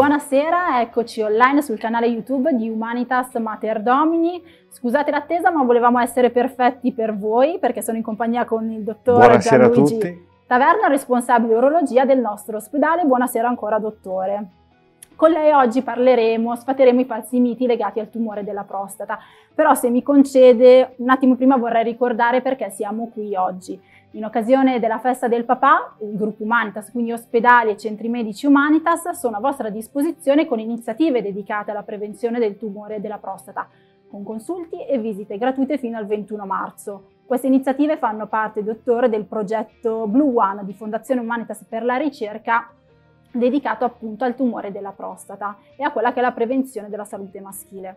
Buonasera, eccoci online sul canale YouTube di Humanitas Mater Domini. Scusate l'attesa, ma volevamo essere perfetti per voi perché sono in compagnia con il dottor Buonasera Gianluigi a tutti. Taverna, responsabile urologia del nostro ospedale. Buonasera ancora, dottore. Con lei oggi parleremo, sfateremo i falsi miti legati al tumore della prostata. Però se mi concede, un attimo prima vorrei ricordare perché siamo qui oggi. In occasione della festa del papà, il gruppo Humanitas, quindi ospedali e centri medici Humanitas, sono a vostra disposizione con iniziative dedicate alla prevenzione del tumore della prostata, con consulti e visite gratuite fino al 21 marzo. Queste iniziative fanno parte, dottore, del progetto Blue One di Fondazione Humanitas per la ricerca dedicato appunto al tumore della prostata e a quella che è la prevenzione della salute maschile.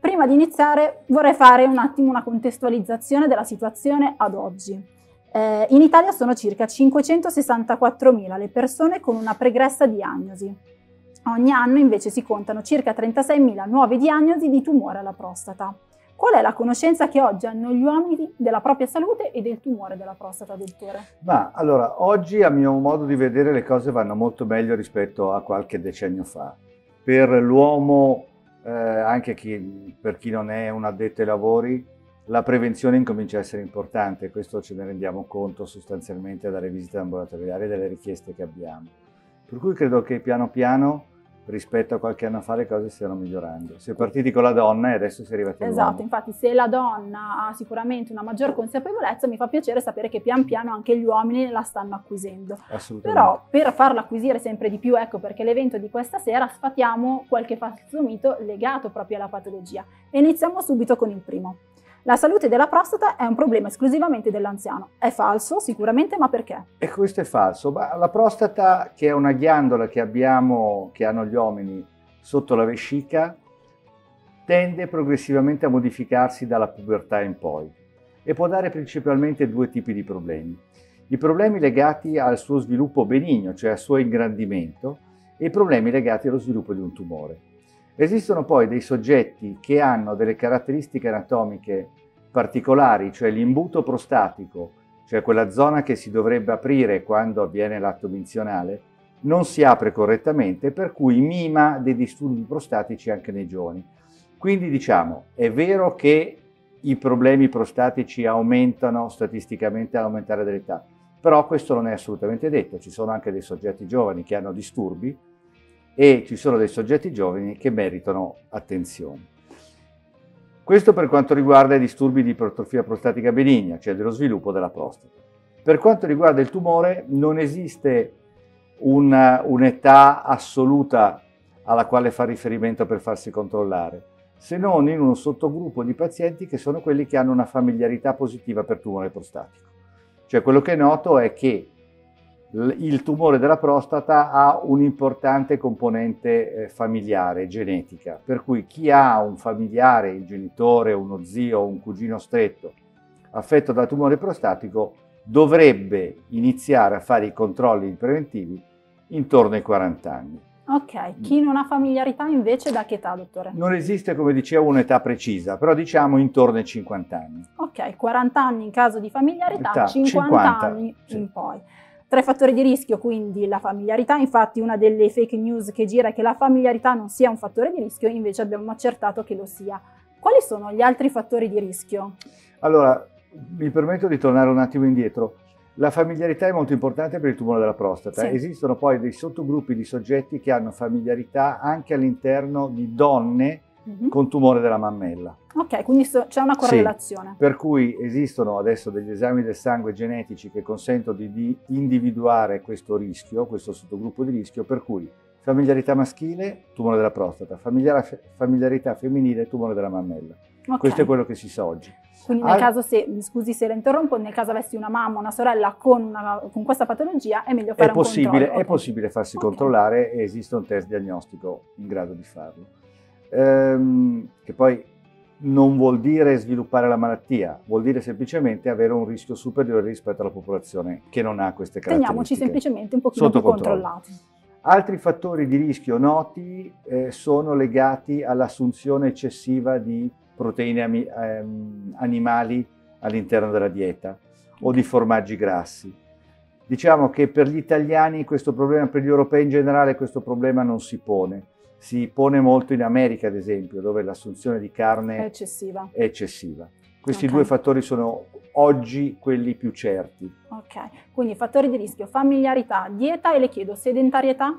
Prima di iniziare vorrei fare un attimo una contestualizzazione della situazione ad oggi. Eh, in Italia sono circa 564.000 le persone con una pregressa diagnosi. Ogni anno invece si contano circa 36.000 nuove diagnosi di tumore alla prostata. Qual è la conoscenza che oggi hanno gli uomini della propria salute e del tumore della prostata, dottore? Ma allora, oggi a mio modo di vedere le cose vanno molto meglio rispetto a qualche decennio fa. Per l'uomo, eh, anche chi, per chi non è un addetto ai lavori, la prevenzione incomincia a essere importante, questo ce ne rendiamo conto sostanzialmente dalle visite ambulatoriali e dalle richieste che abbiamo. Per cui credo che piano piano rispetto a qualche anno fa le cose stiano migliorando. Si è partiti con la donna e adesso si è arrivati all'uomo. Esatto, infatti se la donna ha sicuramente una maggior consapevolezza mi fa piacere sapere che pian piano anche gli uomini la stanno acquisendo. Assolutamente. Però per farla acquisire sempre di più, ecco perché l'evento di questa sera sfatiamo qualche falso mito legato proprio alla patologia e iniziamo subito con il primo. La salute della prostata è un problema esclusivamente dell'anziano. È falso sicuramente, ma perché? E questo è falso. Ma la prostata, che è una ghiandola che abbiamo, che hanno gli uomini sotto la vescica, tende progressivamente a modificarsi dalla pubertà in poi e può dare principalmente due tipi di problemi. I problemi legati al suo sviluppo benigno, cioè al suo ingrandimento, e i problemi legati allo sviluppo di un tumore. Esistono poi dei soggetti che hanno delle caratteristiche anatomiche particolari, cioè l'imbuto prostatico, cioè quella zona che si dovrebbe aprire quando avviene l'atto menzionale, non si apre correttamente, per cui mima dei disturbi prostatici anche nei giovani. Quindi diciamo, è vero che i problemi prostatici aumentano statisticamente all'aumentare dell'età, però questo non è assolutamente detto, ci sono anche dei soggetti giovani che hanno disturbi e ci sono dei soggetti giovani che meritano attenzione. Questo per quanto riguarda i disturbi di ipertrofia prostatica benigna, cioè dello sviluppo della prostata. Per quanto riguarda il tumore, non esiste un, un'età assoluta alla quale fa riferimento per farsi controllare, se non in un sottogruppo di pazienti che sono quelli che hanno una familiarità positiva per tumore prostatico. Cioè quello che è noto è che il tumore della prostata ha un'importante componente eh, familiare, genetica, per cui chi ha un familiare, il genitore, uno zio un cugino stretto affetto da tumore prostatico dovrebbe iniziare a fare i controlli preventivi intorno ai 40 anni. Ok, chi non ha familiarità invece da che età, dottore? Non esiste, come dicevo, un'età precisa, però diciamo intorno ai 50 anni. Ok, 40 anni in caso di familiarità, Età, 50 50, anni sì. in poi. Tre fattori di rischio, quindi la familiarità, infatti una delle fake news che gira è che la familiarità non sia un fattore di rischio, invece abbiamo accertato che lo sia. Quali sono gli altri fattori di rischio? Allora, mi permetto di tornare un attimo indietro. La familiarità è molto importante per il tumore della prostata. Sì. Esistono poi dei sottogruppi di soggetti che hanno familiarità anche all'interno di donne Mhm. con tumore della mammella. Ok, quindi so- c'è una Sì. correlazione. Per cui esistono adesso degli esami del sangue genetici che consentono di, di individuare questo rischio, questo sottogruppo di rischio, per cui familiarità maschile, tumore della prostata, familiara- familiarità femminile, tumore della mammella. Ok. Questo è quello che si sa oggi. Quindi nel Al- caso se, mi scusi se la interrompo, nel caso avessi una mamma o una sorella con, una- con questa patologia è meglio fare È un possibile, controllo. è possibile farsi Ok. controllare e esiste un test diagnostico in grado di farlo. Ehm, che poi non vuol dire sviluppare la malattia, vuol dire semplicemente avere un rischio superiore rispetto alla popolazione che non ha queste Teniamoci caratteristiche. semplicemente un pochino Sotto più controllati. Altri fattori di rischio noti eh, sono legati all'assunzione eccessiva di proteine ami- ehm, animali all'interno della dieta o di formaggi grassi. Diciamo che per gli italiani questo problema, per gli europei in generale, questo problema non si pone. Si pone molto in America, ad esempio, dove l'assunzione di carne È eccessiva. è eccessiva. Questi Ok. due fattori sono oggi quelli più certi. Ok, quindi fattori di rischio, familiarità, dieta e le chiedo sedentarietà?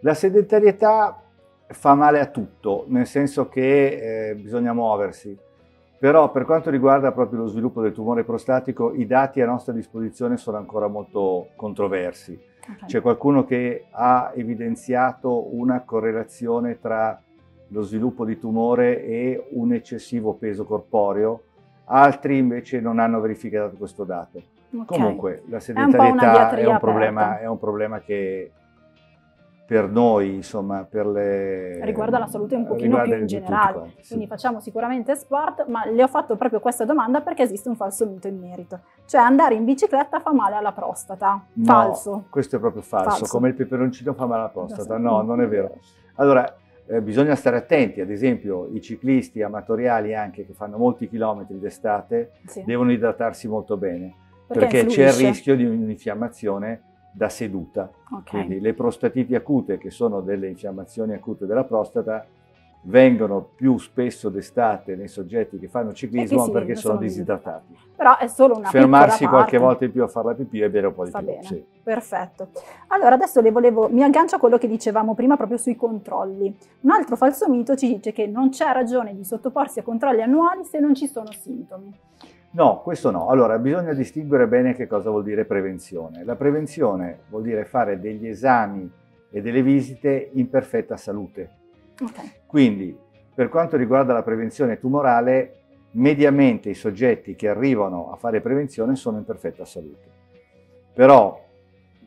La sedentarietà fa male a tutto, nel senso che eh, bisogna muoversi, però per quanto riguarda proprio lo sviluppo del tumore prostatico, i dati a nostra disposizione sono ancora molto controversi. C'è qualcuno che ha evidenziato una correlazione tra lo sviluppo di tumore e un eccessivo peso corporeo, altri invece non hanno verificato questo dato. Ok. Comunque la sedentarietà è diatria un, problema, è un problema che per noi, insomma, per le... riguarda la salute un pochino più in generale. quanti, sì. Quindi facciamo sicuramente sport, ma le ho fatto proprio questa domanda perché esiste un falso mito in merito. Cioè andare in bicicletta fa male alla prostata. No, Falso. Questo è proprio falso, Falso. come il peperoncino fa male alla prostata. No, non è vero. Allora, eh, bisogna stare attenti, ad esempio i ciclisti amatoriali anche che fanno molti chilometri d'estate Sì. devono idratarsi molto bene, Perché perché, c'è il rischio di un'infiammazione da seduta. Ok. Quindi le prostatiti acute, che sono delle infiammazioni acute della prostata, vengono più spesso d'estate nei soggetti che fanno ciclismo si- perché sono sono disidratati. Però è solo una Fermarsi qualche parte. volta in più a fare la pipì e bere un po' di Va più. bene, sì. perfetto. Allora adesso le volevo, mi aggancio a quello che dicevamo prima proprio sui controlli. Un altro falso mito ci dice che non c'è ragione di sottoporsi a controlli annuali se non ci sono sintomi. No, questo no. Allora, bisogna distinguere bene che cosa vuol dire prevenzione. La prevenzione vuol dire fare degli esami e delle visite in perfetta salute. Ok, Quindi, per quanto riguarda la prevenzione tumorale, mediamente i soggetti che arrivano a fare prevenzione sono in perfetta salute. Però,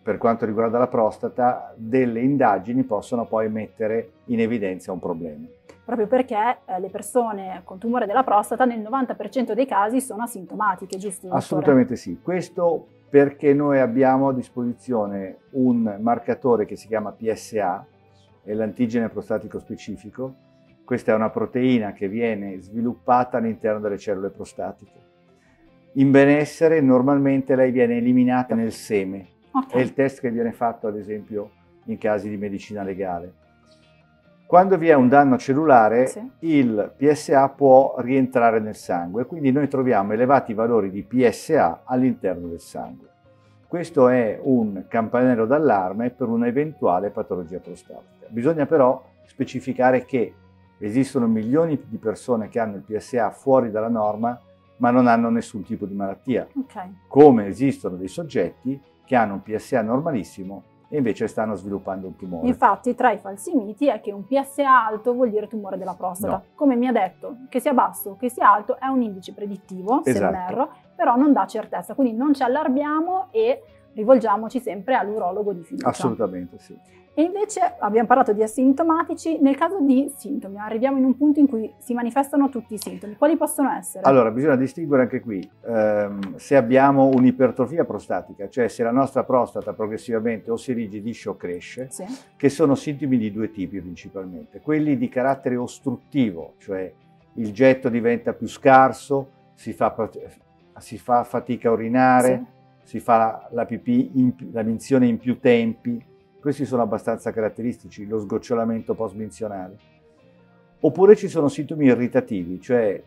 per quanto riguarda la prostata, delle indagini possono poi mettere in evidenza un problema. proprio perché eh, le persone con tumore della prostata nel 90% dei casi sono asintomatiche, giusto? Assolutamente sì. Questo perché noi abbiamo a disposizione un marcatore che si chiama PSA, è l'antigene prostatico specifico. Questa è una proteina che viene sviluppata all'interno delle cellule prostatiche. In benessere normalmente lei viene eliminata nel seme. Ok, È il test che viene fatto ad esempio in casi di medicina legale. Quando vi è un danno cellulare, Sì. il PSA può rientrare nel sangue, quindi noi troviamo elevati valori di PSA all'interno del sangue. Questo è un campanello d'allarme per un'eventuale patologia prostatica. Bisogna però specificare che esistono milioni di persone che hanno il PSA fuori dalla norma, ma non hanno nessun tipo di malattia ok. come esistono dei soggetti che hanno un PSA normalissimo e invece stanno sviluppando un tumore. Infatti, tra i falsi miti è che un PSA alto vuol dire tumore della prostata. No. Come mi ha detto, che sia basso o che sia alto è un indice predittivo, se non Esatto. erro, però non dà certezza. Quindi non ci allarmiamo e rivolgiamoci sempre all'urologo di fiducia. Assolutamente sì. E invece abbiamo parlato di asintomatici, nel caso di sintomi, arriviamo in un punto in cui si manifestano tutti i sintomi. Quali possono essere? Allora, bisogna distinguere anche qui ehm, se abbiamo un'ipertrofia prostatica, cioè se la nostra prostata progressivamente o si irrigidisce o cresce, Sì. che sono sintomi di due tipi principalmente. Quelli di carattere ostruttivo, cioè il getto diventa più scarso, si fa, si fa fatica a urinare, si fa la pipì, in la minzione in più tempi. Questi sono abbastanza caratteristici, lo sgocciolamento post-minzionale. Oppure ci sono sintomi irritativi, cioè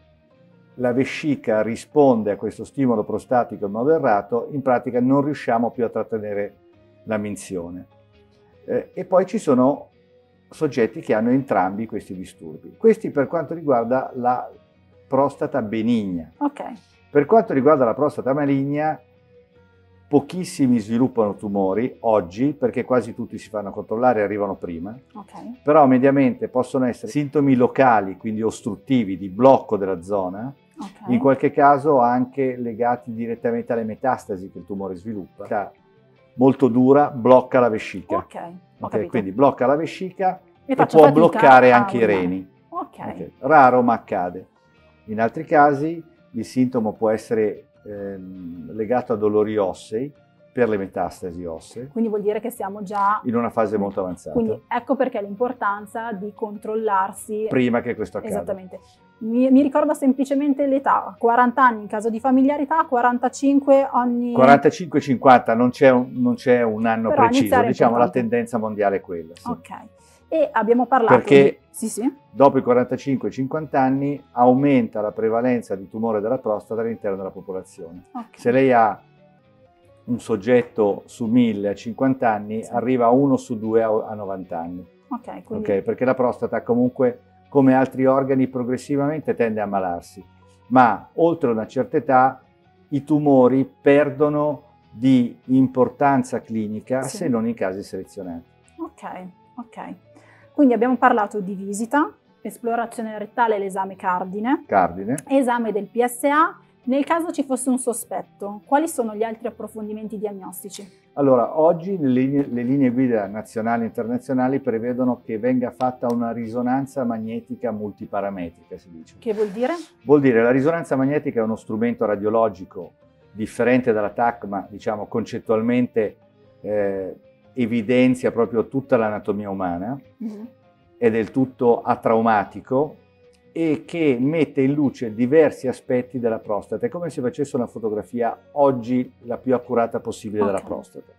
la vescica risponde a questo stimolo prostatico in modo errato, in pratica non riusciamo più a trattenere la minzione. Eh, e poi ci sono soggetti che hanno entrambi questi disturbi. Questi per quanto riguarda la prostata benigna. Ok, Per quanto riguarda la prostata maligna, pochissimi sviluppano tumori oggi perché quasi tutti si fanno controllare e arrivano prima, ok, però mediamente possono essere sintomi locali, quindi ostruttivi, di blocco della zona, ok. in qualche caso anche legati direttamente alle metastasi che il tumore sviluppa. Molto dura, blocca la vescica. Ok, ho Ok, capito. quindi blocca la vescica E e può bloccare anche i urinare. reni. Ok, Raro ma accade. In altri casi il sintomo può essere ehm, legato a dolori ossei per le metastasi ossee. Quindi vuol dire che siamo già in una fase molto avanzata. Quindi ecco perché l'importanza di controllarsi prima che questo accada. Esattamente. Mi, mi ricorda semplicemente l'età, 40 anni in caso di familiarità, 45 ogni... 45-50, non c'è un, non c'è un anno Però preciso, diciamo la tendenza mondiale è quella. Sì. Ok. E abbiamo parlato Perché di... sì, sì. dopo i 45-50 anni aumenta la prevalenza di tumore della prostata all'interno della popolazione. Okay. Se lei ha un soggetto su 1000 a 50 anni, sì. arriva a uno su due a 90 anni. Ok, quindi... okay? Perché la prostata comunque, come altri organi, progressivamente tende a ammalarsi. Ma oltre una certa età i tumori perdono di importanza clinica Sì. se non in casi selezionati. Ok, ok. Quindi abbiamo parlato di visita, esplorazione rettale l'esame cardine, Cardine. esame del PSA. Nel caso ci fosse un sospetto, quali sono gli altri approfondimenti diagnostici? Allora, oggi le linee, le linee guida nazionali e internazionali prevedono che venga fatta una risonanza magnetica multiparametrica, si dice. Che vuol dire? Vuol dire la risonanza magnetica è uno strumento radiologico differente dalla TAC, ma diciamo concettualmente eh, evidenzia proprio tutta l'anatomia umana, Mhm. è del tutto atraumatico e che mette in luce diversi aspetti della prostata. È come se facesse una fotografia oggi la più accurata possibile della Ok. prostata.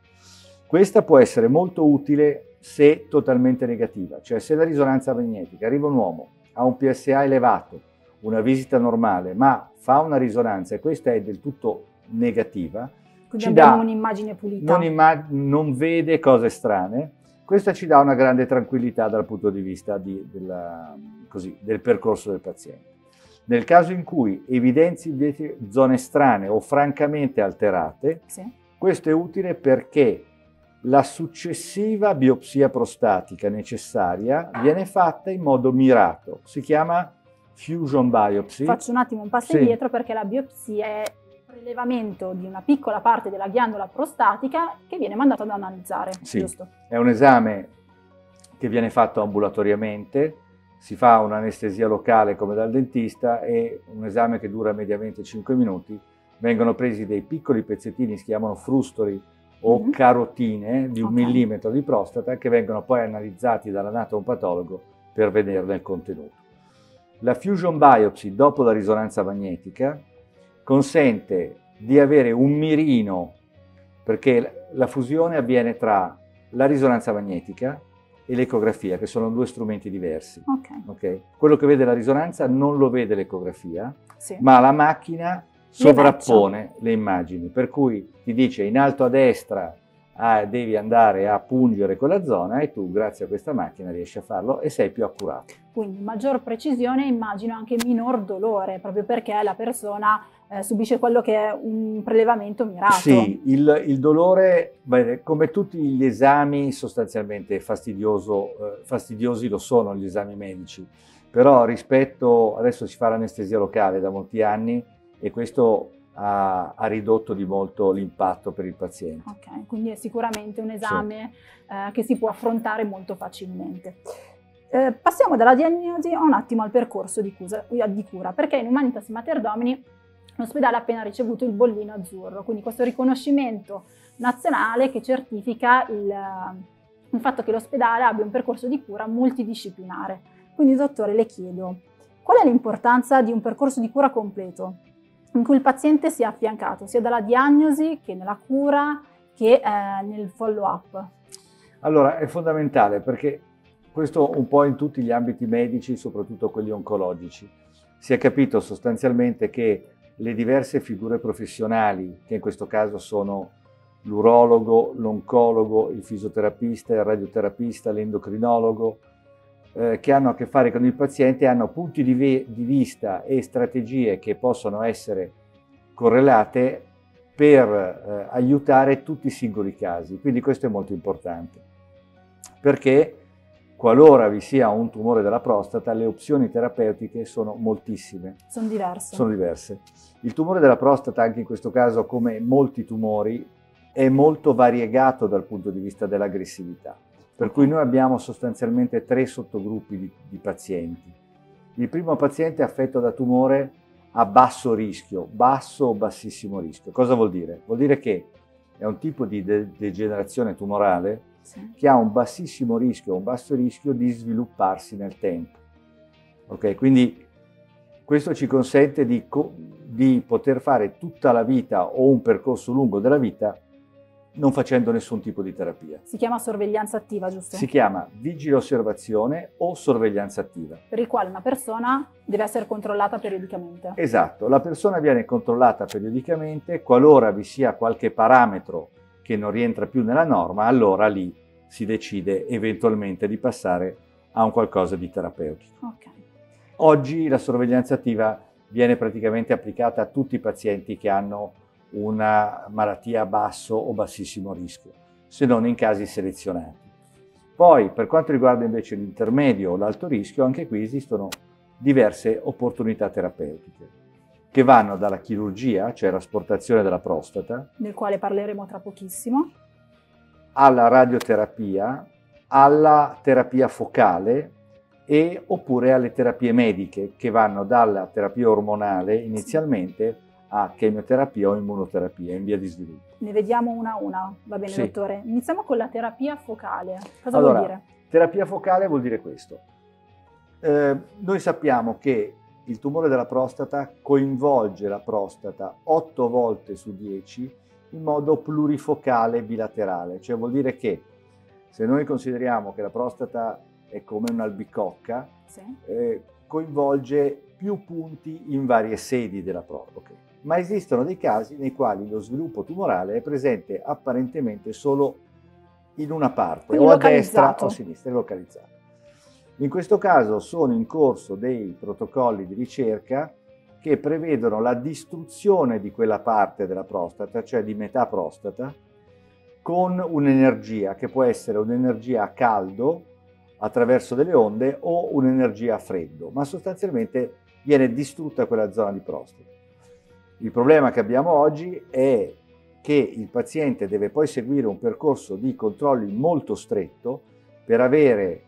Questa può essere molto utile se totalmente negativa, cioè se la risonanza magnetica arriva un uomo, ha un PSA elevato, una visita normale, ma fa una risonanza e questa è del tutto negativa, Quindi Ci abbiamo dà- un'immagine pulita. non, imma- non vede cose strane, questa ci dà una grande tranquillità dal punto di vista di- della- così, del percorso del paziente. Nel caso in cui evidenzi zone strane o francamente alterate, Sì. questo è utile perché la successiva biopsia prostatica necessaria viene fatta in modo mirato. Si chiama fusion biopsy. Faccio un attimo un passo Sì. indietro perché la biopsia è il prelevamento di una piccola parte della ghiandola prostatica che viene mandata ad analizzare, Sì. giusto? È un esame che viene fatto ambulatoriamente, si fa un'anestesia locale come dal dentista e un esame che dura mediamente 5 minuti. Vengono presi dei piccoli pezzettini, si chiamano frustori o Mhm. carotine di un Ok. millimetro di prostata che vengono poi analizzati dall'anatomopatologo per vederne il contenuto. La fusion biopsy dopo la risonanza magnetica consente di avere un mirino perché la fusione avviene tra la risonanza magnetica e l'ecografia, che sono due strumenti diversi. Ok, ok? Quello che vede la risonanza non lo vede l'ecografia, sì. ma la macchina sovrappone le immagini, per cui ti dice in alto a destra ah, devi andare a pungere quella zona e tu grazie a questa macchina riesci a farlo e sei più accurato. Quindi maggior precisione, immagino anche minor dolore, proprio perché la persona eh, subisce quello che è un prelevamento mirato. Sì, il, il dolore, beh, come tutti gli esami sostanzialmente fastidioso, eh, fastidiosi lo sono gli esami medici, però rispetto, adesso si fa l'anestesia locale da molti anni e questo ha, ha ridotto di molto l'impatto per il paziente. Ok, quindi è sicuramente un esame eh, che si può affrontare molto facilmente. Eh, passiamo dalla diagnosi un attimo al percorso di, cusa- di cura, perché in Humanitas Mater Domini l'ospedale ha appena ricevuto il bollino azzurro, quindi questo riconoscimento nazionale che certifica il, il fatto che l'ospedale abbia un percorso di cura multidisciplinare. Quindi dottore le chiedo, qual è l'importanza di un percorso di cura completo? In cui il paziente sia affiancato sia dalla diagnosi che nella cura che eh, nel follow up. Allora, è fondamentale perché questo un po' in tutti gli ambiti medici, soprattutto quelli oncologici. Si è capito sostanzialmente che le diverse figure professionali, che in questo caso sono l'urologo, l'oncologo, il fisioterapista, il radioterapista, l'endocrinologo, eh, che hanno a che fare con il paziente, hanno punti di, di vista e strategie che possono essere correlate per eh, aiutare tutti i singoli casi. Quindi questo è molto importante, perché qualora vi sia un tumore della prostata, le opzioni terapeutiche sono moltissime. Sono diverse. Sono diverse. Il tumore della prostata, anche in questo caso, come molti tumori, è molto variegato dal punto di vista dell'aggressività. Per cui noi abbiamo sostanzialmente tre sottogruppi di, di pazienti. Il primo paziente è affetto da tumore a basso rischio, basso o bassissimo rischio. Cosa vuol dire? Vuol dire che è un tipo di de- degenerazione tumorale Sì. che ha un bassissimo rischio, un basso rischio di svilupparsi nel tempo. Ok, quindi questo ci consente di, di poter fare tutta la vita o un percorso lungo della vita non facendo nessun tipo di terapia. Si chiama sorveglianza attiva, giusto? Si chiama vigile osservazione o sorveglianza attiva. Per il quale una persona deve essere controllata periodicamente. Esatto, la persona viene controllata periodicamente, qualora vi sia qualche parametro che non rientra più nella norma, allora lì si decide eventualmente di passare a un qualcosa di terapeutico. Ok. Oggi la sorveglianza attiva viene praticamente applicata a tutti i pazienti che hanno una malattia a basso o bassissimo rischio, se non in casi selezionati. Poi, per quanto riguarda invece l'intermedio o l'alto rischio, anche qui esistono diverse opportunità terapeutiche che vanno dalla chirurgia, cioè l'asportazione della prostata, Del quale parleremo tra pochissimo. alla radioterapia, alla terapia focale e oppure alle terapie mediche che vanno dalla terapia ormonale inizialmente a chemioterapia o immunoterapia in via di sviluppo. Ne vediamo una a una, va bene Sì. dottore? Iniziamo con la terapia focale. Cosa Allora, vuol dire? Terapia focale vuol dire questo. Eh, noi sappiamo che il tumore della prostata coinvolge la prostata 8 volte su 10 in modo plurifocale bilaterale, cioè vuol dire che se noi consideriamo che la prostata è come un'albicocca, Sì. eh, coinvolge più punti in varie sedi della prostata. Ma esistono dei casi nei quali lo sviluppo tumorale è presente apparentemente solo in una parte, Quindi o a destra o a sinistra, è localizzato. In questo caso sono in corso dei protocolli di ricerca che prevedono la distruzione di quella parte della prostata, cioè di metà prostata, con un'energia che può essere un'energia a caldo attraverso delle onde o un'energia a freddo, ma sostanzialmente viene distrutta quella zona di prostata. Il problema che abbiamo oggi è che il paziente deve poi seguire un percorso di controlli molto stretto per avere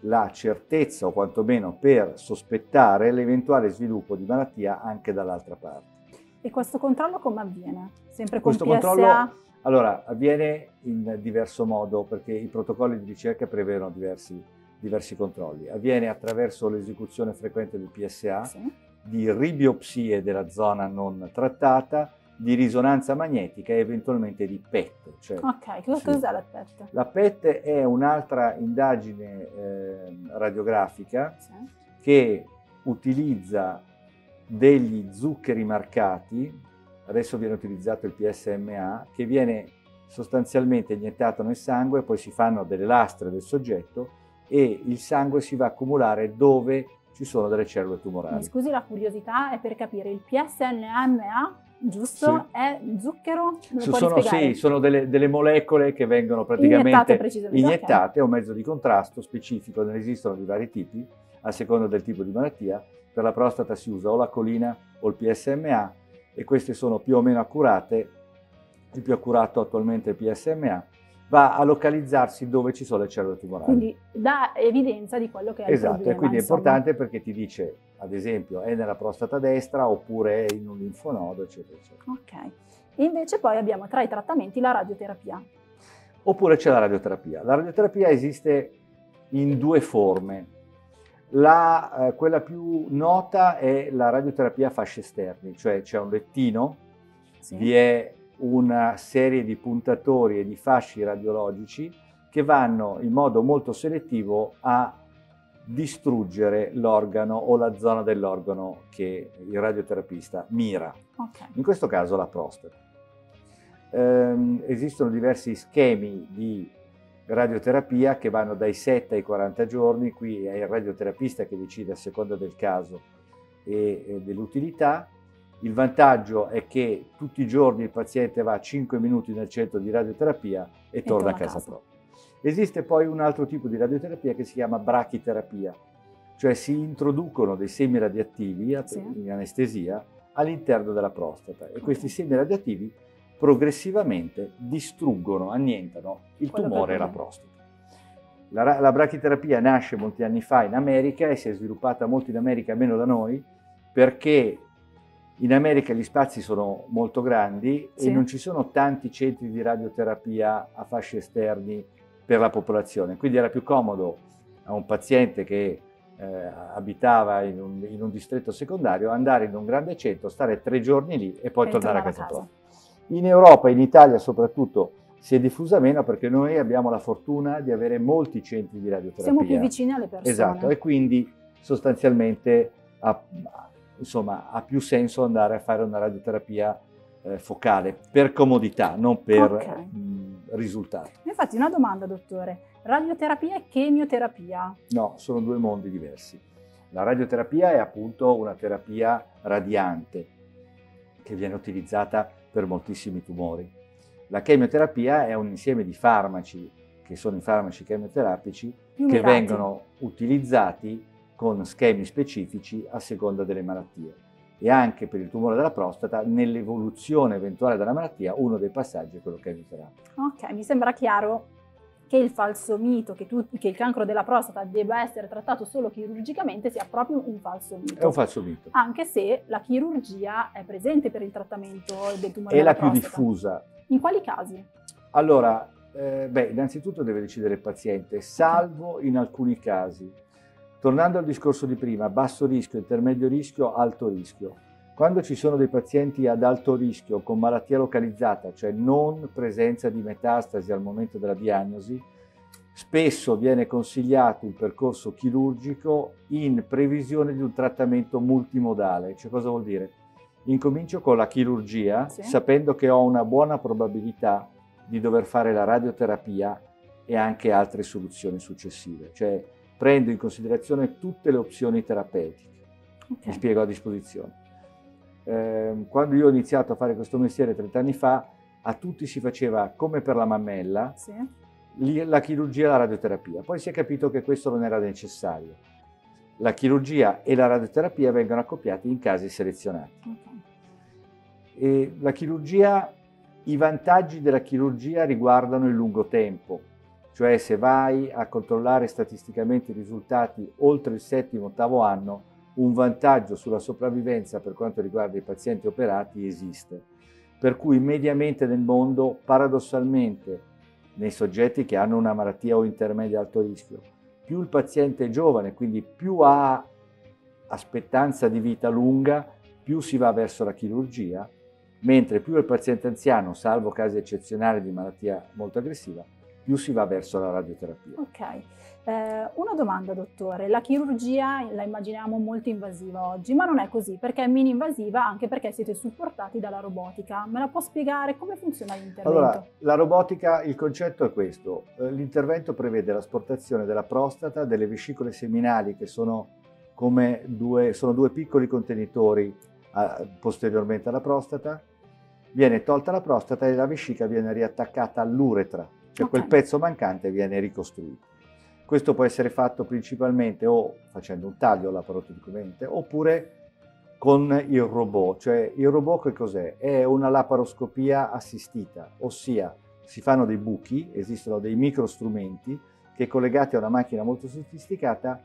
la certezza o quantomeno per sospettare l'eventuale sviluppo di malattia anche dall'altra parte. E questo controllo come avviene? Sempre con Questo PSA? controllo allora, avviene in diverso modo perché i protocolli di ricerca prevedono diversi, diversi controlli. Avviene attraverso l'esecuzione frequente del PSA, Sì. Di ribiopsie della zona non trattata, di risonanza magnetica e eventualmente di PET. Cioè Ok, cosa Sì. cos'è la PET? La PET è un'altra indagine eh, radiografica Sì. che utilizza degli zuccheri marcati, adesso viene utilizzato il PSMA, che viene sostanzialmente iniettato nel sangue, poi si fanno delle lastre del soggetto e il sangue si va a accumulare dove ci sono delle cellule Mi tumorali. scusi la curiosità, è per capire, il PSNMA, giusto? Sì. È zucchero? Sono, sì, sono delle, delle molecole che vengono praticamente iniettate, è un mezzo di contrasto specifico, ne esistono di vari tipi, a seconda del tipo di malattia. Per la prostata si usa o la colina o il PSMA e queste sono più o meno accurate. Il più accurato attualmente è il PSMA, va a localizzarsi dove ci sono le cellule tumorali. Quindi dà evidenza di quello che è il esatto, e quindi è insomma. importante perché ti dice, ad esempio, è nella prostata destra oppure è in un linfonodo, eccetera, eccetera. Ok. Invece poi abbiamo tra i trattamenti la radioterapia. Oppure c'è la radioterapia. La radioterapia esiste in due forme. La, eh, quella più nota è la radioterapia a fasci esterni, cioè c'è un lettino, Sì. vi è una serie di puntatori e di fasci radiologici che vanno in modo molto selettivo a distruggere l'organo o la zona dell'organo che il radioterapista mira Ok. in questo caso la prostata. Ehm, esistono diversi schemi di radioterapia che vanno dai 7 ai 40 giorni, qui è il radioterapista che decide a seconda del caso e, e dell'utilità. Il vantaggio è che tutti i giorni il paziente va 5 minuti nel centro di radioterapia e, torna a casa, propria. Esiste poi un altro tipo di radioterapia che si chiama brachiterapia, cioè si introducono dei semi radioattivi Sì. in anestesia all'interno della prostata e questi semi radioattivi progressivamente distruggono, annientano il Quello tumore e la prostata. La, la brachiterapia nasce molti anni fa in America e si è sviluppata molto in America, meno da noi, perché In America gli spazi sono molto grandi sì. e non ci sono tanti centri di radioterapia a fasci esterni per la popolazione, quindi era più comodo a un paziente che eh, abitava in un, in un, distretto secondario andare in un grande centro, stare tre giorni lì e poi e tornare a casa, a casa. In Europa, in Italia soprattutto, si è diffusa meno perché noi abbiamo la fortuna di avere molti centri di radioterapia. Siamo più vicini alle persone. Esatto, e quindi sostanzialmente ha, insomma, ha più senso andare a fare una radioterapia eh, focale per comodità, non per okay. mh, risultato. Infatti una domanda, dottore. Radioterapia e chemioterapia? No, sono due mondi diversi. La radioterapia è appunto una terapia radiante che viene utilizzata per moltissimi tumori. La chemioterapia è un insieme di farmaci, che sono i farmaci chemioterapici, che vengono utilizzati con schemi specifici a seconda delle malattie. E anche per il tumore della prostata, nell'evoluzione eventuale della malattia, uno dei passaggi è quello chemioterapico. Ok, mi sembra chiaro che il falso mito che, tu, che, il cancro della prostata debba essere trattato solo chirurgicamente sia proprio un falso mito. È un falso mito. Anche se la chirurgia è presente per il trattamento del tumore è della prostata. È la più diffusa. In quali casi? Allora, eh, beh, innanzitutto deve decidere il paziente, salvo in alcuni casi. Tornando al discorso di prima, basso rischio, intermedio rischio, alto rischio. Quando ci sono dei pazienti ad alto rischio con malattia localizzata, cioè non presenza di metastasi al momento della diagnosi, spesso viene consigliato il percorso chirurgico in previsione di un trattamento multimodale. Cioè cosa vuol dire? Incomincio con la chirurgia sì. sapendo che ho una buona probabilità di dover fare la radioterapia e anche altre soluzioni successive. Cioè prendo in considerazione tutte le opzioni terapeutiche. Okay. Mi spiego a disposizione. Eh, quando io ho iniziato a fare questo mestiere 30 anni fa, a tutti si faceva come per la mammella, sì. la chirurgia e la radioterapia. Poi si è capito che questo non era necessario. La chirurgia e la radioterapia vengono accoppiati in casi selezionati. Okay. La chirurgia, i vantaggi della chirurgia riguardano il lungo tempo cioè se vai a controllare statisticamente i risultati oltre il settimo, ottavo anno, un vantaggio sulla sopravvivenza per quanto riguarda i pazienti operati esiste. Per cui mediamente nel mondo, paradossalmente, nei soggetti che hanno una malattia o intermedia alto rischio, più il paziente è giovane, quindi più ha aspettanza di vita lunga, più si va verso la chirurgia, mentre più il paziente anziano, salvo casi eccezionali di malattia molto aggressiva, più si va verso la radioterapia. Ok, eh, una domanda dottore, la chirurgia la immaginiamo molto invasiva oggi, ma non è così perché è mini invasiva anche perché siete supportati dalla robotica. Me la può spiegare come funziona l'intervento? Allora, la robotica, il concetto è questo, eh, l'intervento prevede l'asportazione della prostata, delle vescicole seminali che sono come due, sono due piccoli contenitori eh, posteriormente alla prostata, viene tolta la prostata e la vescica viene riattaccata all'uretra cioè okay. quel pezzo mancante viene ricostruito. Questo può essere fatto principalmente o facendo un taglio laparoscopicamente oppure con il robot, cioè il robot che cos'è? È una laparoscopia assistita, ossia si fanno dei buchi, esistono dei microstrumenti che collegati a una macchina molto sofisticata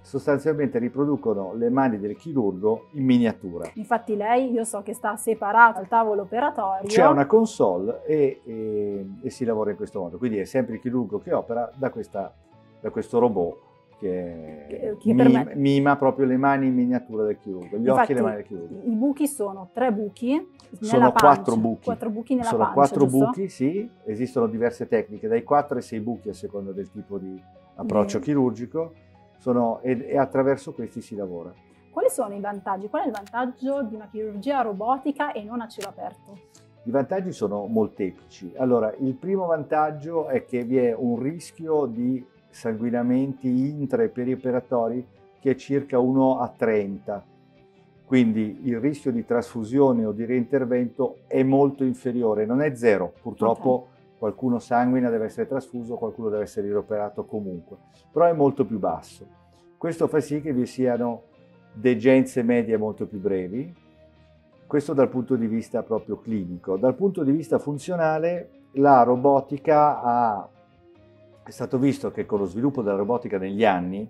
sostanzialmente riproducono le mani del chirurgo in miniatura. Infatti lei, io so che sta separato al tavolo operatorio. C'è una console e, e, e, si lavora in questo modo, quindi è sempre il chirurgo che opera da, questa, da questo robot che, che, che mima, mima, proprio le mani in miniatura del chirurgo, gli Infatti, occhi e le mani del chirurgo. I buchi sono tre buchi sono quattro buchi. Quattro buchi nella sono pancia, quattro giusto? buchi, sì, esistono diverse tecniche, dai 4 ai 6 buchi a seconda del tipo di approccio mm. chirurgico sono, e, e attraverso questi si lavora. Quali sono i vantaggi? Qual è il vantaggio di una chirurgia robotica e non a cielo aperto? I vantaggi sono molteplici. Allora, il primo vantaggio è che vi è un rischio di sanguinamenti intra e perioperatori che è circa 1 a 30. Quindi il rischio di trasfusione o di reintervento è molto inferiore, non è zero, purtroppo okay qualcuno sanguina, deve essere trasfuso, qualcuno deve essere rioperato comunque, però è molto più basso. Questo fa sì che vi siano degenze medie molto più brevi, questo dal punto di vista proprio clinico. Dal punto di vista funzionale, la robotica ha, è stato visto che con lo sviluppo della robotica negli anni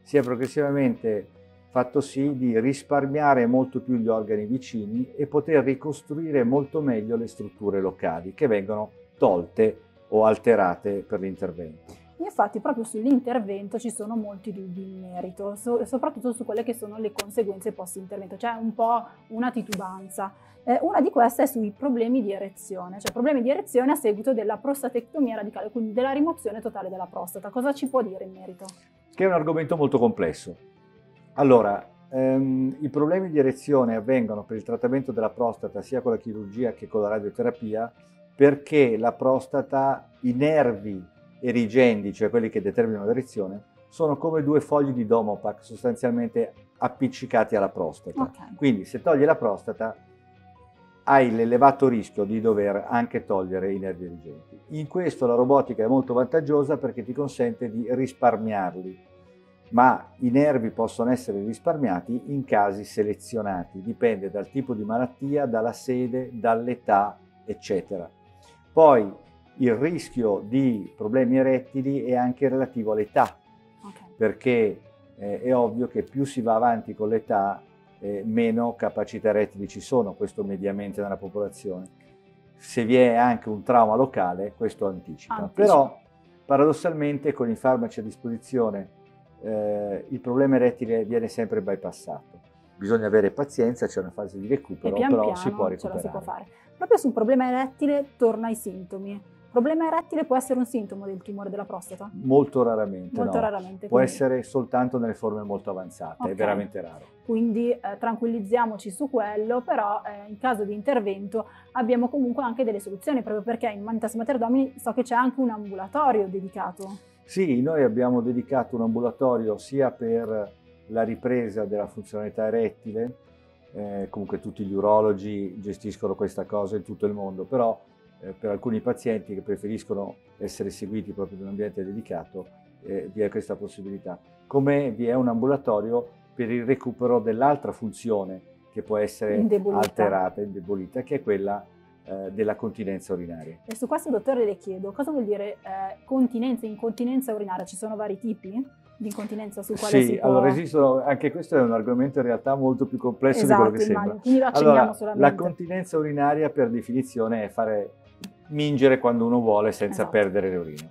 si è progressivamente fatto sì di risparmiare molto più gli organi vicini e poter ricostruire molto meglio le strutture locali che vengono tolte o alterate per l'intervento. Infatti proprio sull'intervento ci sono molti dubbi in merito, so, soprattutto su quelle che sono le conseguenze post-intervento, cioè un po' una titubanza. Eh, una di queste è sui problemi di erezione, cioè problemi di erezione a seguito della prostatectomia radicale, quindi della rimozione totale della prostata. Cosa ci può dire in merito? Che è un argomento molto complesso. Allora, ehm, i problemi di erezione avvengono per il trattamento della prostata sia con la chirurgia che con la radioterapia perché la prostata, i nervi erigendi, cioè quelli che determinano l'erezione, sono come due fogli di Domopac sostanzialmente appiccicati alla prostata. Okay. Quindi se togli la prostata hai l'elevato rischio di dover anche togliere i nervi erigenti. In questo la robotica è molto vantaggiosa perché ti consente di risparmiarli, ma i nervi possono essere risparmiati in casi selezionati, dipende dal tipo di malattia, dalla sede, dall'età, eccetera. Poi il rischio di problemi erettili è anche relativo all'età, okay. perché eh, è ovvio che più si va avanti con l'età, eh, meno capacità erettili ci sono, questo mediamente nella popolazione. Se vi è anche un trauma locale, questo anticipa. anticipa. Però paradossalmente con i farmaci a disposizione eh, il problema erettile viene sempre bypassato. Bisogna avere pazienza, c'è una fase di recupero, pian però piano si può recuperare. Proprio sul problema erettile torna ai sintomi. Problema erettile può essere un sintomo del tumore della prostata? Molto raramente. Molto no. raramente. Può quindi... essere soltanto nelle forme molto avanzate, okay. è veramente raro. Quindi eh, tranquillizziamoci su quello, però eh, in caso di intervento abbiamo comunque anche delle soluzioni, proprio perché in Manitas Materdomini so che c'è anche un ambulatorio dedicato. Sì, noi abbiamo dedicato un ambulatorio sia per la ripresa della funzionalità erettile, eh, comunque tutti gli urologi gestiscono questa cosa in tutto il mondo, però eh, per alcuni pazienti che preferiscono essere seguiti proprio in un ambiente dedicato, eh, vi è questa possibilità. Come vi è un ambulatorio per il recupero dell'altra funzione che può essere indebolita. alterata, indebolita, che è quella eh, della continenza urinaria. E su questo, dottore, le chiedo, cosa vuol dire eh, continenza e incontinenza urinaria? Ci sono vari tipi? Di incontinenza sul quale sì, si può... allora esistono, anche questo è un argomento in realtà molto più complesso esatto, di quello che immagino. sembra. Quindi lo allora, solamente. La continenza urinaria per definizione è fare mingere quando uno vuole senza esatto. perdere le urine.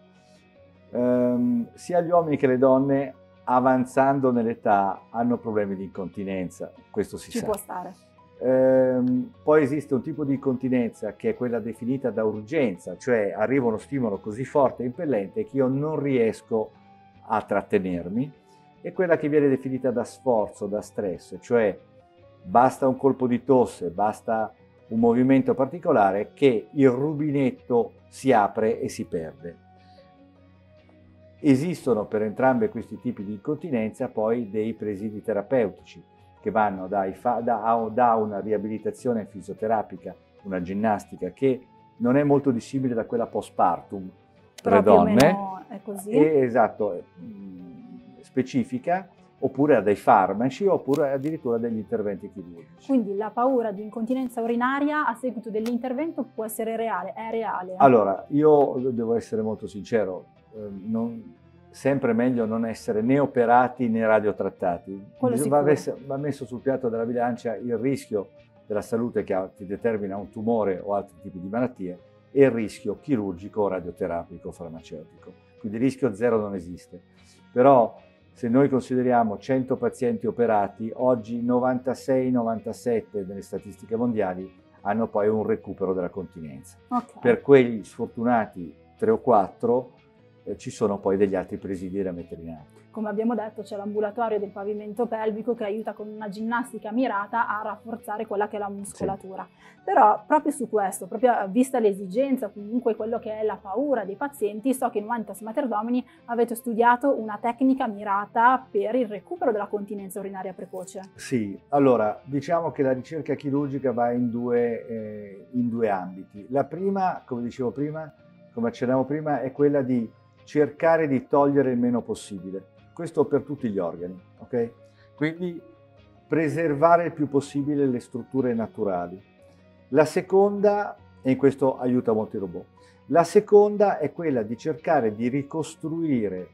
Um, sia gli uomini che le donne avanzando nell'età hanno problemi di incontinenza, questo si Ci sa. può stare. Um, poi esiste un tipo di incontinenza che è quella definita da urgenza, cioè arriva uno stimolo così forte e impellente che io non riesco a trattenermi, e quella che viene definita da sforzo, da stress, cioè basta un colpo di tosse, basta un movimento particolare che il rubinetto si apre e si perde. Esistono per entrambi questi tipi di incontinenza poi dei presidi terapeutici che vanno dai, da, da una riabilitazione fisioterapica, una ginnastica che non è molto dissimile da quella postpartum le donne. È così. E, esatto, specifica oppure a dei farmaci oppure addirittura degli interventi chirurgici. Quindi la paura di incontinenza urinaria a seguito dell'intervento può essere reale, è reale? Allora, io devo essere molto sincero, eh, non, sempre meglio non essere né operati né radiotrattati. Va, va, messo sul piatto della bilancia il rischio della salute che ti determina un tumore o altri tipi di malattie e il rischio chirurgico, radioterapico, farmaceutico. Quindi il rischio zero non esiste. Però se noi consideriamo 100 pazienti operati, oggi 96-97 nelle statistiche mondiali hanno poi un recupero della continenza. Okay. Per quegli sfortunati 3 o 4 eh, ci sono poi degli altri presidi da mettere in atto come abbiamo detto c'è l'ambulatorio del pavimento pelvico che aiuta con una ginnastica mirata a rafforzare quella che è la muscolatura. Sì. Però proprio su questo, proprio vista l'esigenza, comunque quello che è la paura dei pazienti, so che in Mantas Materdomini avete studiato una tecnica mirata per il recupero della continenza urinaria precoce. Sì, allora diciamo che la ricerca chirurgica va in due, eh, in due ambiti. La prima, come dicevo prima, come accennavo prima, è quella di cercare di togliere il meno possibile questo per tutti gli organi, ok? Quindi preservare il più possibile le strutture naturali. La seconda, e in questo aiuta molto i robot, la seconda è quella di cercare di ricostruire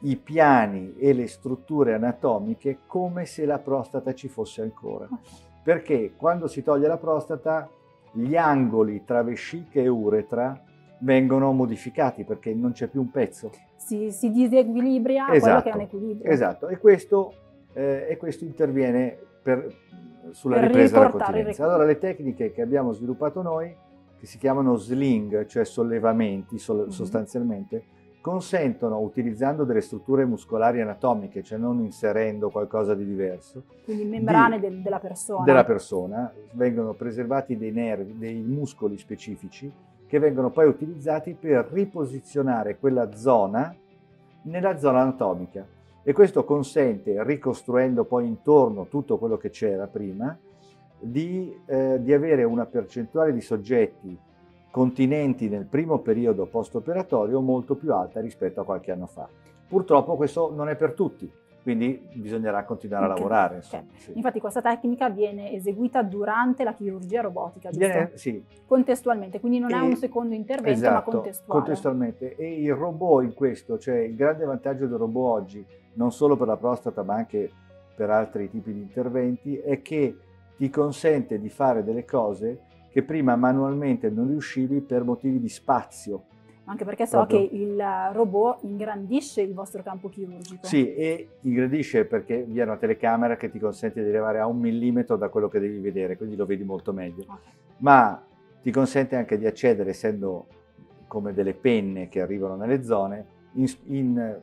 i piani e le strutture anatomiche come se la prostata ci fosse ancora. Perché quando si toglie la prostata, gli angoli tra vescica e uretra vengono modificati perché non c'è più un pezzo. Si, si disequilibria esatto, quello che è un equilibrio. Esatto, e questo, eh, e questo interviene per, sulla per ripresa della continenza. Allora le tecniche che abbiamo sviluppato noi, che si chiamano sling, cioè sollevamenti sol- mm-hmm. sostanzialmente, consentono, utilizzando delle strutture muscolari anatomiche, cioè non inserendo qualcosa di diverso. Quindi membrane di, della persona. Della persona, vengono preservati dei nervi, dei muscoli specifici che vengono poi utilizzati per riposizionare quella zona nella zona anatomica. E questo consente, ricostruendo poi intorno tutto quello che c'era prima, di, eh, di avere una percentuale di soggetti continenti nel primo periodo post-operatorio molto più alta rispetto a qualche anno fa. Purtroppo questo non è per tutti, quindi bisognerà continuare a lavorare. Okay. Sì. Infatti questa tecnica viene eseguita durante la chirurgia robotica, giusto? Viene, sì. Contestualmente, quindi non e, è un secondo intervento, esatto, ma contestuale. contestualmente. E il robot in questo, cioè il grande vantaggio del robot oggi, non solo per la prostata ma anche per altri tipi di interventi, è che ti consente di fare delle cose che prima manualmente non riuscivi per motivi di spazio. Anche perché so Proprio. che il robot ingrandisce il vostro campo chirurgico. Sì, e ingrandisce perché vi è una telecamera che ti consente di arrivare a un millimetro da quello che devi vedere, quindi lo vedi molto meglio. Okay. Ma ti consente anche di accedere, essendo come delle penne che arrivano nelle zone, in, in,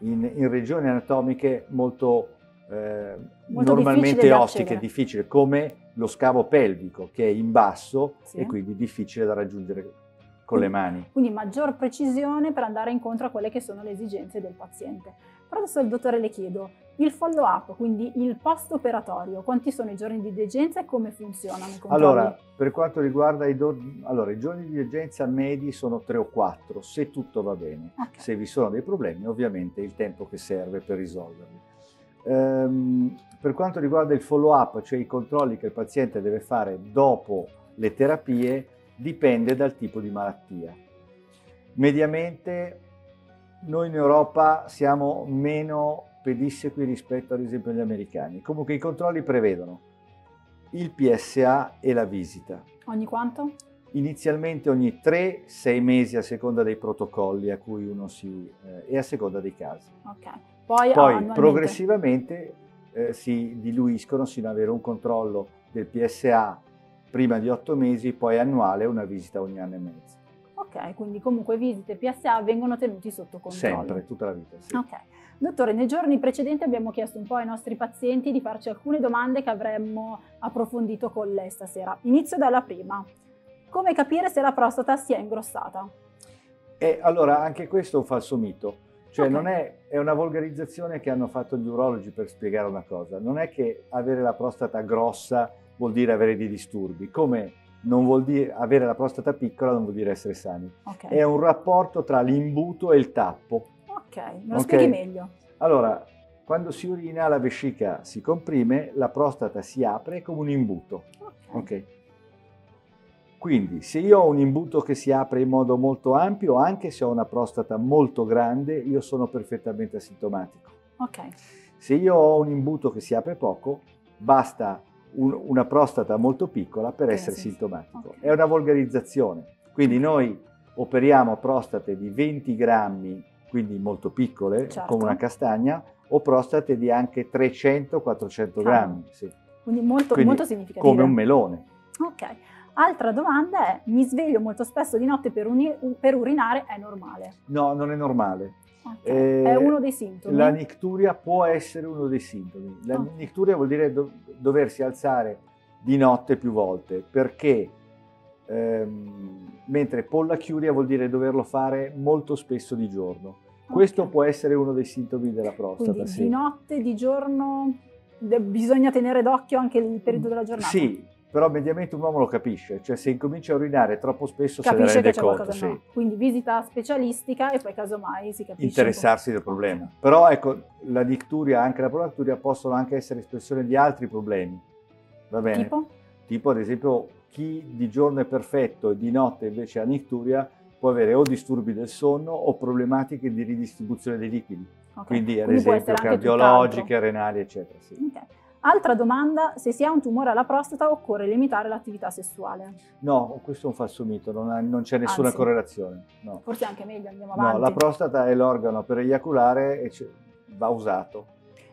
in, in regioni anatomiche molto eh, normalmente ostiche, difficili, come lo scavo pelvico che è in basso sì. e quindi difficile da raggiungere con le mani. Quindi maggior precisione per andare incontro a quelle che sono le esigenze del paziente. Però adesso al dottore le chiedo, il follow up, quindi il post operatorio, quanti sono i giorni di degenza e come funzionano? Allora, per quanto riguarda i, do... allora, i giorni di degenza medi sono 3 o 4, se tutto va bene. Okay. Se vi sono dei problemi, ovviamente il tempo che serve per risolverli. Ehm, per quanto riguarda il follow up, cioè i controlli che il paziente deve fare dopo le terapie, dipende dal tipo di malattia. Mediamente noi in Europa siamo meno pedissequi rispetto ad esempio agli americani. Comunque i controlli prevedono il PSA e la visita. Ogni quanto? Inizialmente ogni 3-6 mesi a seconda dei protocolli a cui uno si... Eh, e a seconda dei casi. Ok. Poi, Poi progressivamente eh, si diluiscono sino ad avere un controllo del PSA prima di 8 mesi, poi annuale una visita ogni anno e mezzo. Ok, quindi comunque visite PSA vengono tenuti sotto controllo. Sempre, tutta la vita. Sì. Ok. Dottore, nei giorni precedenti abbiamo chiesto un po' ai nostri pazienti di farci alcune domande che avremmo approfondito con lei stasera. Inizio dalla prima. Come capire se la prostata si è ingrossata? E allora, anche questo è un falso mito. Cioè okay. non è, è, una volgarizzazione che hanno fatto gli urologi per spiegare una cosa. Non è che avere la prostata grossa vuol dire avere dei disturbi, come non vuol dire avere la prostata piccola non vuol dire essere sani. Okay. È un rapporto tra l'imbuto e il tappo. Ok, me lo okay? spieghi meglio. Allora, quando si urina la vescica si comprime, la prostata si apre come un imbuto. Ok. Quindi se io ho un imbuto che si apre in modo molto ampio, anche se ho una prostata molto grande, io sono perfettamente asintomatico. Okay. Se io ho un imbuto che si apre poco, basta un, una prostata molto piccola per essere sì, sintomatico. Okay. È una volgarizzazione. Quindi noi operiamo prostate di 20 grammi, quindi molto piccole, certo. come una castagna, o prostate di anche 300-400 grammi. Sì. Quindi molto, quindi molto significativo. Come un melone. Ok. Altra domanda è, mi sveglio molto spesso di notte per, per urinare, è normale? No, non è normale. Okay. Eh, è uno dei sintomi? La nicturia può essere uno dei sintomi. La oh. nicturia vuol dire do doversi alzare di notte più volte, perché ehm, mentre pollachiuria vuol dire doverlo fare molto spesso di giorno. Questo okay. può essere uno dei sintomi della prostata. Quindi sì. di notte, di giorno, bisogna tenere d'occhio anche il periodo della giornata? Sì, però mediamente un uomo lo capisce, cioè se incomincia a urinare troppo spesso capisce se ne rende conto. Sì. No. Quindi visita specialistica e poi casomai si capisce. Interessarsi del problema. Però ecco, la dicturia, anche la prolacturia possono anche essere espressione di altri problemi. Va bene? Tipo? Tipo ad esempio chi di giorno è perfetto e di notte invece ha nicturia può avere o disturbi del sonno o problematiche di ridistribuzione dei liquidi, Ok. quindi ad Quindi esempio cardiologiche, renali, eccetera. sì. Ok. Altra domanda, se si ha un tumore alla prostata occorre limitare l'attività sessuale? No, questo è un falso mito, non, ha- non c'è nessuna Anzi. correlazione. No. Forse anche meglio, andiamo No, avanti. la prostata è l'organo per eiaculare e va usato.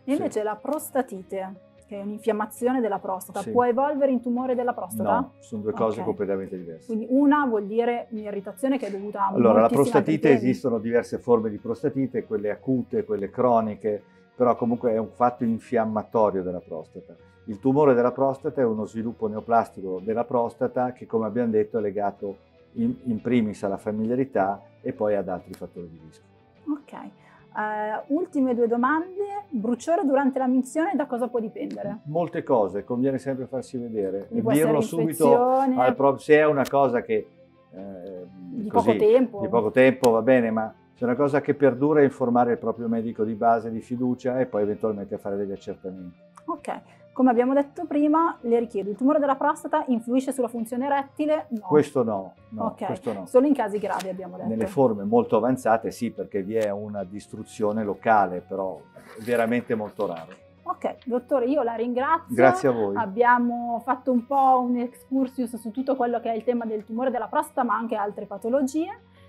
E invece la prostatite, che è un'infiammazione della prostata, Sì. può evolvere in tumore della prostata? No, sono due cose Ok. completamente diverse. Quindi una vuol dire un'irritazione che è dovuta a Allora, la prostatite esistono diverse forme di prostatite, quelle acute, quelle croniche, però comunque è un fatto infiammatorio della prostata. Il tumore della prostata è uno sviluppo neoplastico della prostata che, come abbiamo detto, è legato in, in primis alla familiarità e poi ad altri fattori di rischio. Ok. Eh, ultime due domande. Bruciore durante la minzione da cosa può dipendere? Molte cose, conviene sempre farsi vedere Quindi e dirlo subito al pro- se è una cosa che eh, di così, poco tempo. di poco tempo va bene, ma se è una cosa che perdura informare il proprio medico di base di fiducia e poi eventualmente fare degli accertamenti. Ok. Come abbiamo detto prima, le richiedo, il tumore della prostata influisce sulla funzione erettile? No. Questo no, no, Ok. questo no. Solo in casi gravi abbiamo detto. Nelle forme molto avanzate sì, perché vi è una distruzione locale, però è veramente molto raro. Ok, dottore, io la ringrazio. Grazie a voi. Abbiamo fatto un po' un excursus su tutto quello che è il tema del tumore della prostata, ma anche altre patologie.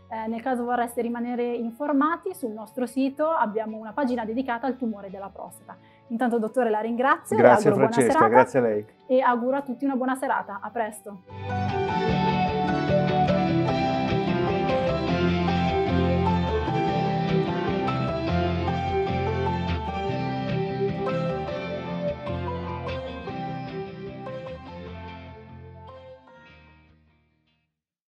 Eh, nel caso vorreste rimanere informati, sul nostro sito abbiamo una pagina dedicata al tumore della prostata. Intanto, dottore, la ringrazio. Grazie auguro buona Francesca, serata grazie a lei. E auguro a tutti una buona serata. A presto.